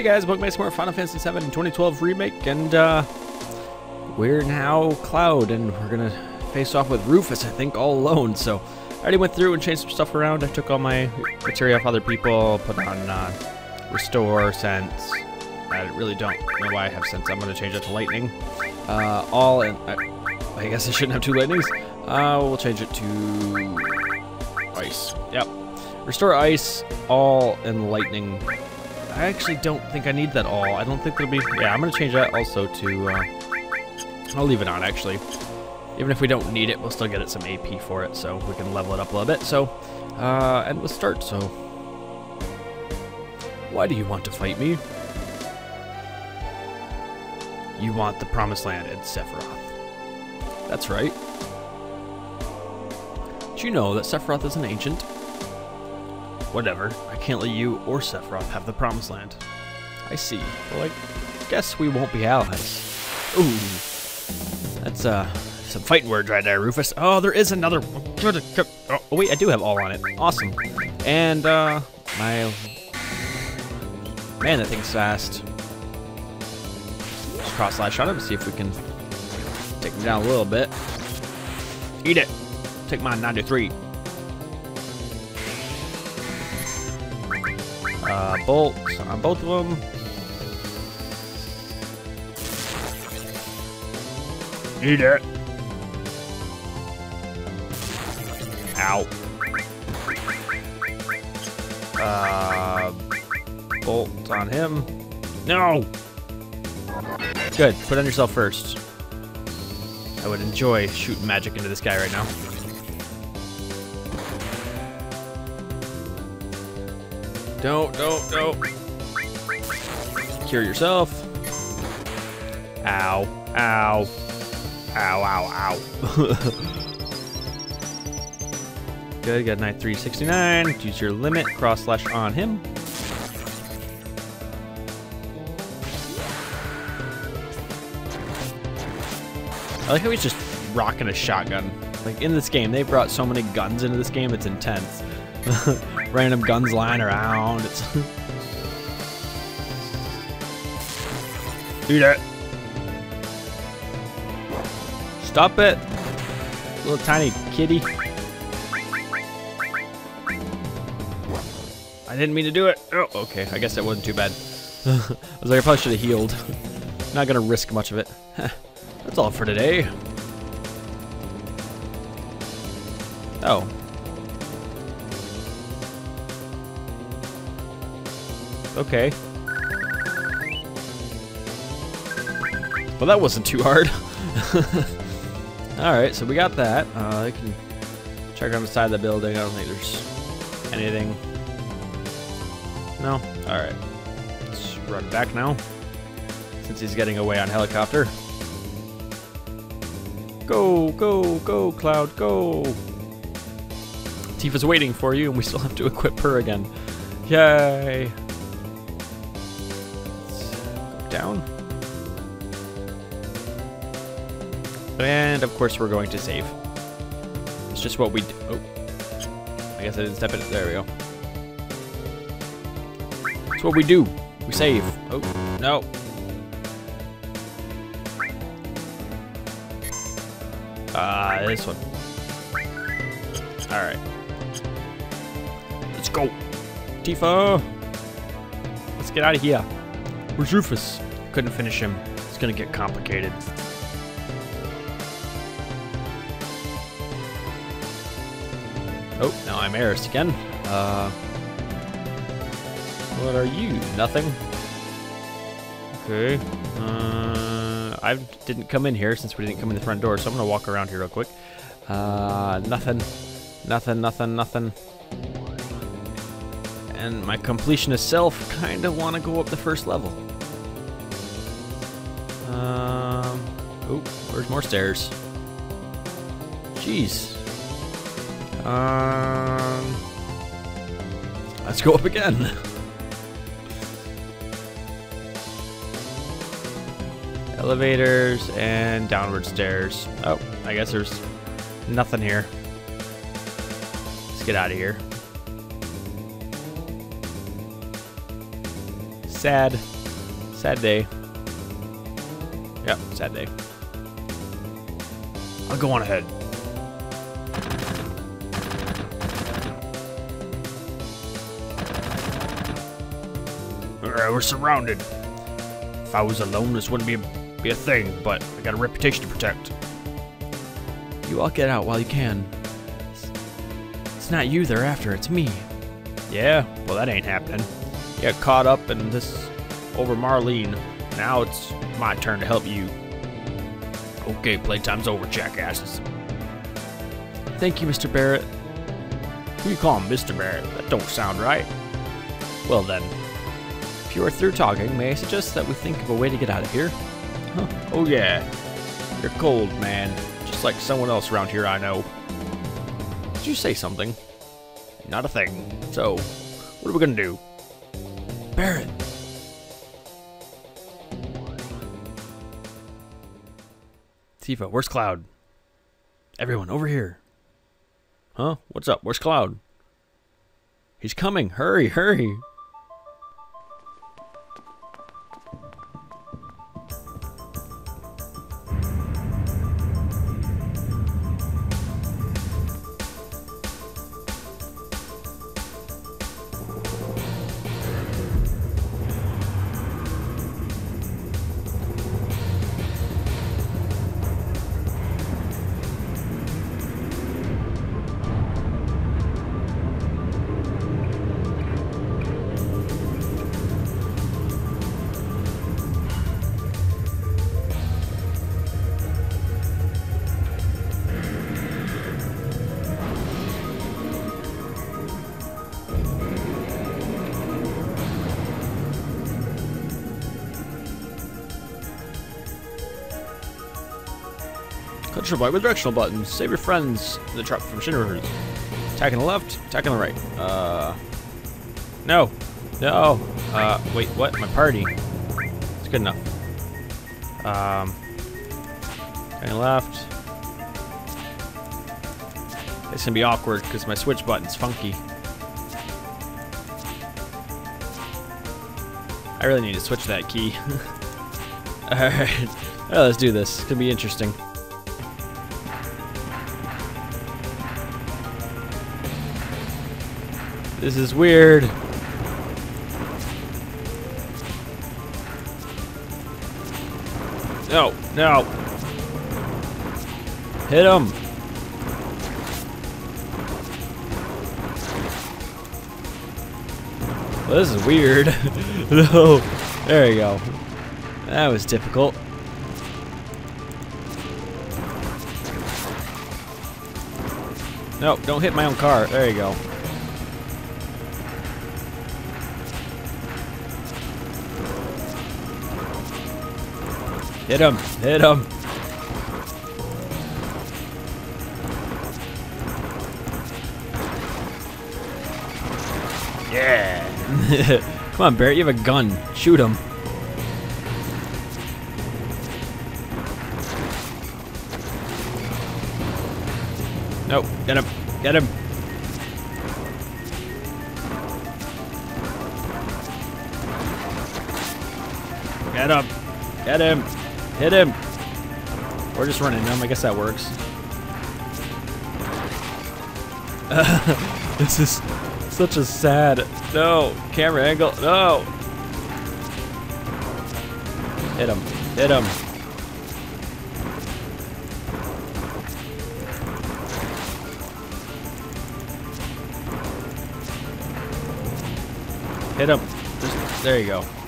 Hey guys, welcome back to more Final Fantasy VII 2012 Remake, and uh, we're now Cloud, and we're gonna face off with Rufus, I think, all alone. So I already went through and changed some stuff around. I took all my materia off other people, put on uh, Restore, Sense. I really don't know why I have Sense. I'm gonna change it to Lightning. Uh, all and I, I guess I shouldn't have two Lightnings. Uh, we'll change it to Ice. Yep. Restore Ice, all in Lightning. I actually don't think I need that all. I don't think there'll be... Yeah, I'm going to change that also to... Uh, I'll leave it on, actually. Even if we don't need it, we'll still get it some AP for it, so we can level it up a little bit. So, uh, and we'll start, so... Why do you want to fight me? You want the Promised Land and Sephiroth. That's right. Do you know that Sephiroth is an ancient? Whatever. I can't let you or Sephiroth have the Promised Land. I see. Well, I guess we won't be allies. Ooh. That's, uh, some fighting words right there, Rufus. Oh, there is another. Oh, wait, I do have all on it. Awesome. And, uh, my... Man, that thing's fast. Just cross slash on him, and see if we can take him down a little bit. Eat it. Take my 93. Uh, bolt on both of them. Eat it. Ow. Uh, bolt on him. No! Good. Put on yourself first. I would enjoy shooting magic into this guy right now. Don't, don't, don't. Cure yourself. Ow, ow, ow, ow, ow. Good, got knight 369. Use your limit, cross slash on him. I like how he's just rocking a shotgun. Like in this game, they brought so many guns into this game, it's intense. Random guns lying around. It's Do that. Stop it. Little tiny kitty. I didn't mean to do it. Oh, okay. I guess that wasn't too bad. I was like, I probably should have healed. Not gonna risk much of it. That's all for today. Oh. Okay. Well, that wasn't too hard. Alright, so we got that. Uh, I can check on the side of the building. I don't think there's anything. No? Alright. Let's run back now. Since he's getting away on helicopter. Go, go, go, Cloud, go! Tifa's waiting for you, and we still have to equip her again. Yay! Down. And of course we're going to save. It's just what we do. Oh. I guess I didn't step in it. There we go. It's what we do. We save. Oh, no. Ah, uh, this one. Alright. Let's go. Tifa! Let's get out of here. Where's Rufus? Couldn't finish him. It's gonna get complicated. Oh, now I'm Aeris again. Uh, what are you? Nothing? Okay. Uh, I didn't come in here since we didn't come in the front door, so I'm gonna walk around here real quick. Uh, nothing. Nothing, nothing, nothing. And my completionist self kind of want to go up the first level. Oh, where's more stairs? Jeez. Um, let's go up again. Elevators and downward stairs. Oh, I guess there's nothing here. Let's get out of here. sad, sad day. Yep, sad day. I'll go on ahead. Alright, we're surrounded. If I was alone, this wouldn't be a, be a thing, but I got a reputation to protect. You all get out while you can. It's, it's not you they're after, it's me. Yeah, well that ain't happening. You got caught up in this over Marlene. Now it's my turn to help you. Okay, playtime's over, jackasses. Thank you, Mr. Barret. Who you call him Mr. Barret? That don't sound right. Well then, if you are through talking, may I suggest that we think of a way to get out of here? Huh. Oh yeah. You're cold, man. Just like someone else around here I know. Did you say something? Not a thing. So, what are we gonna do? Barret! Tifa, where's Cloud? Everyone, over here. Huh? What's up? Where's Cloud? He's coming. Hurry, hurry. Control point with directional buttons. Save your friends in the trap from Shinra's. Attack on the left, attack on the right. Uh, no, no. Uh, wait, what? My party. It's good enough. Um, the left. It's gonna be awkward because my switch button's funky. I really need to switch that key. Alright, well, let's do this. It's gonna be interesting. This is weird. No, no. Hit him. Well, this is weird. no. There you go. That was difficult. No, don't hit my own car. There you go. Hit him! Hit him! Yeah! Come on, Barret, you have a gun. Shoot him. Nope, get him. Get him. Get him. Get him. Hit him! Or just running him, I guess that works. this is such a sad... No! Camera angle, no! Hit him. Hit him. Hit him. Just, there you go.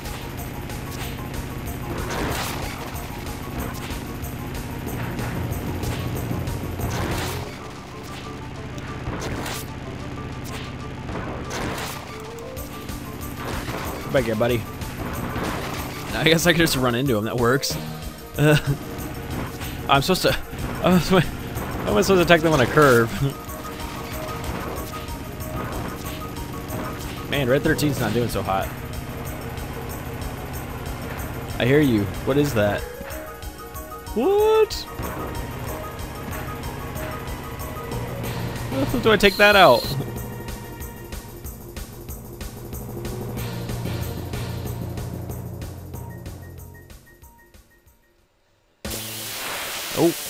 Back here, buddy. I guess I could just run into him. That works. Uh, I'm supposed to... How am I supposed to attack them on a curve? Man, Red 13's not doing so hot. I hear you. What is that? What? How do I take that out?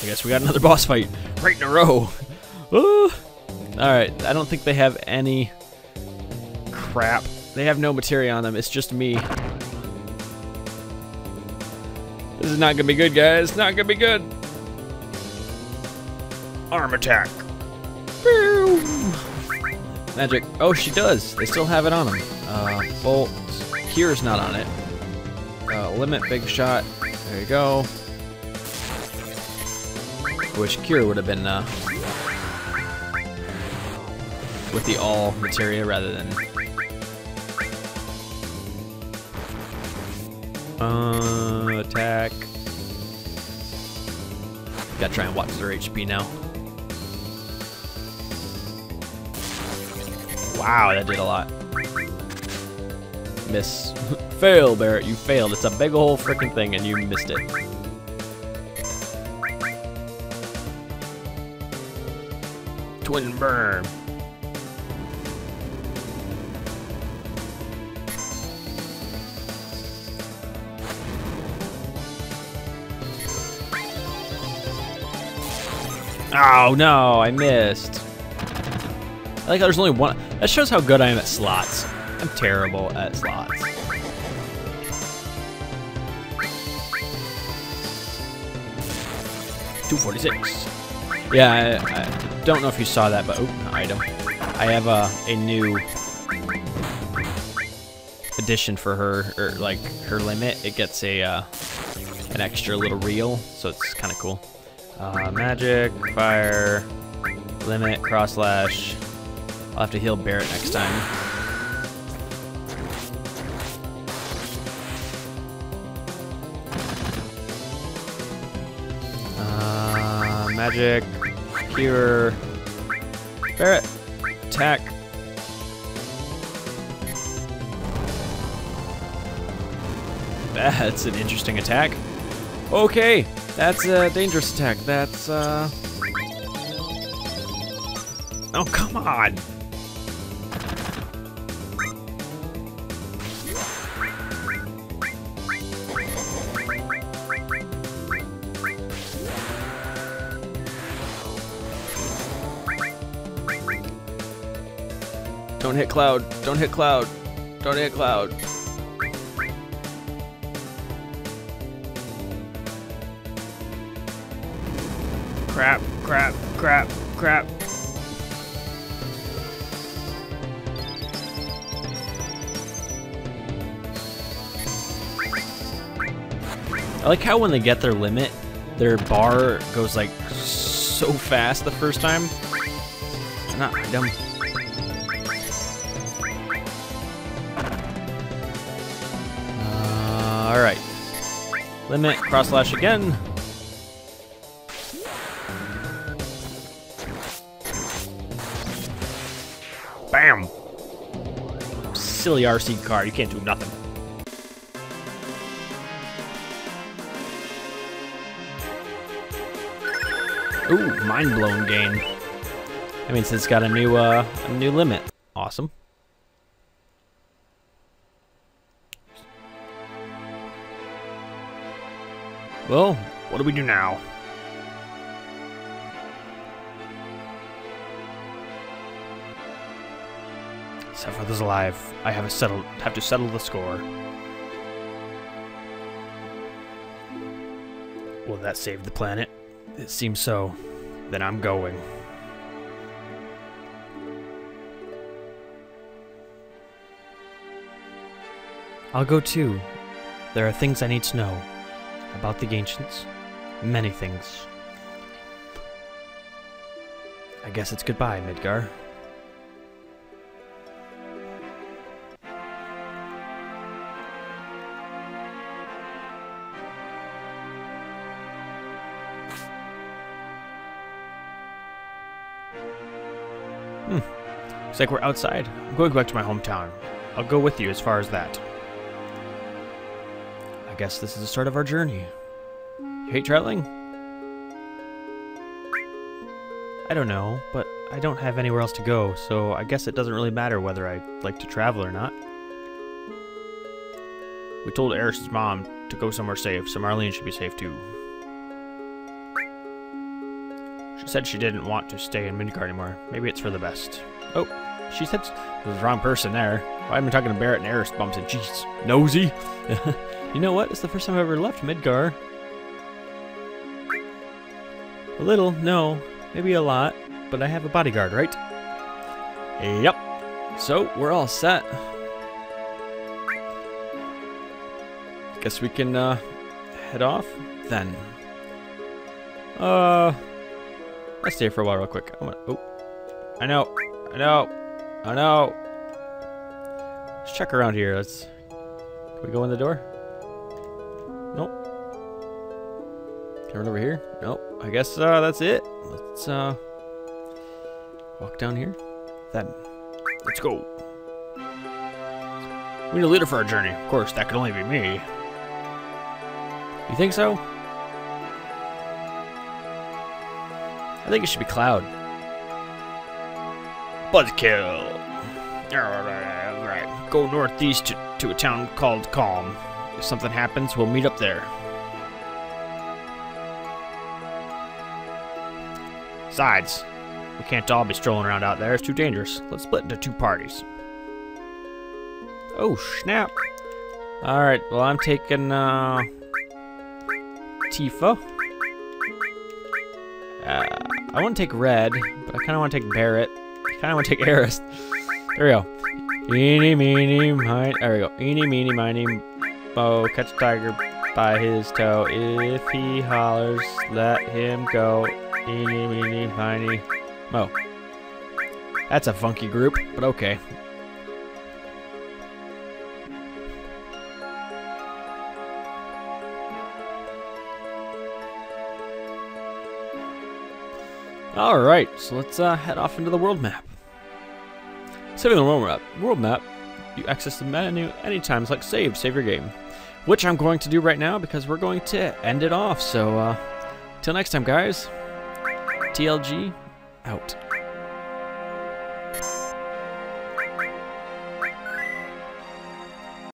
I guess we got another boss fight right in a row. Alright, I don't think they have any crap. They have no materia on them, it's just me. This is not gonna be good, guys. Not gonna be good. Arm attack. Boom! Magic. Oh, she does. They still have it on them. Uh, Bolt. Cure's not on it. Uh, limit, big shot. There you go. Wish Cure would have been uh, with the all materia rather than. Uh, attack. Gotta try and watch their HP now. Wow, that did a lot. Miss. Fail, Barret, you failed. It's a big ol' freaking thing and you missed it. Twin burn. Oh no, I missed. I like there's only one. That shows how good I am at slots. I'm terrible at slots. Two forty-six. Yeah, I, I, don't know if you saw that, but oh, item. I have a a new addition for her, or like her limit. It gets a uh, an extra little reel, so it's kind of cool. Uh, magic, fire, limit, cross slash. I'll have to heal Barret next time. Uh, magic, cure, Barret, attack. That's an interesting attack. Okay, that's a dangerous attack. That's, uh... Oh, come on! Don't hit Cloud. Don't hit Cloud. Don't hit Cloud. Crap, crap, crap, crap. I like how when they get their limit, their bar goes like so fast the first time. Not dumb. Uh, Alright. Limit, cross slash again. Bam! Silly RC car, you can't do nothing. Ooh, mind blown gain. That means it's got a new uh, a new limit. Awesome. Well, what do we do now? Sephiroth is alive. I have, have to settle the score. Will that save the planet? It seems so. Then I'm going. I'll go too. There are things I need to know. About the Ancients. Many things. I guess it's goodbye, Midgar. Hmm. Looks like we're outside. I'm going back to my hometown. I'll go with you as far as that. Guess this is the start of our journey. You hate traveling? I don't know, but I don't have anywhere else to go, so I guess it doesn't really matter whether I like to travel or not. We told Aeris's mom to go somewhere safe, so Marlene should be safe too. She said she didn't want to stay in Midgar anymore. Maybe it's for the best. Oh, she said there's the wrong person there. Why am I talking to Barret and Aeris bumps and jeez, nosy. you know what? It's the first time I've ever left Midgar. A little, no. Maybe a lot. But I have a bodyguard, right? Yep. So, we're all set. Guess we can, uh, head off then. Uh, let's stay for a while real quick. I'm gonna, oh, I know, I know, I know. Let's check around here. Let's, can we go in the door? Run over here? Nope. I guess, uh, that's it. Let's, uh, walk down here. Then, let's go. We need a leader for our journey. Of course, that could only be me. You think so? I think it should be Cloud. Buzzkill. Alright, go northeast to, to a town called Kalm. If something happens, we'll meet up there. Besides, we can't all be strolling around out there. It's too dangerous. Let's split into two parties. Oh, snap. Alright, well, I'm taking, uh... Tifa. Uh, I want to take Red, but I kind of want to take Barret. I kind of want to take Aeris. There we go. Eeny, meeny, miny. There we go. Eeny, meeny, miny, mo. Catch a tiger by his toe. If he hollers, let him go. Eeny, meeny, miny, mo. That's a funky group, but okay. Alright, so let's uh, head off into the world map. Saving the world map. World map, you access the menu anytime. It's like save, save your game. Which I'm going to do right now because we're going to end it off. So, uh, till next time, guys. TLG, out.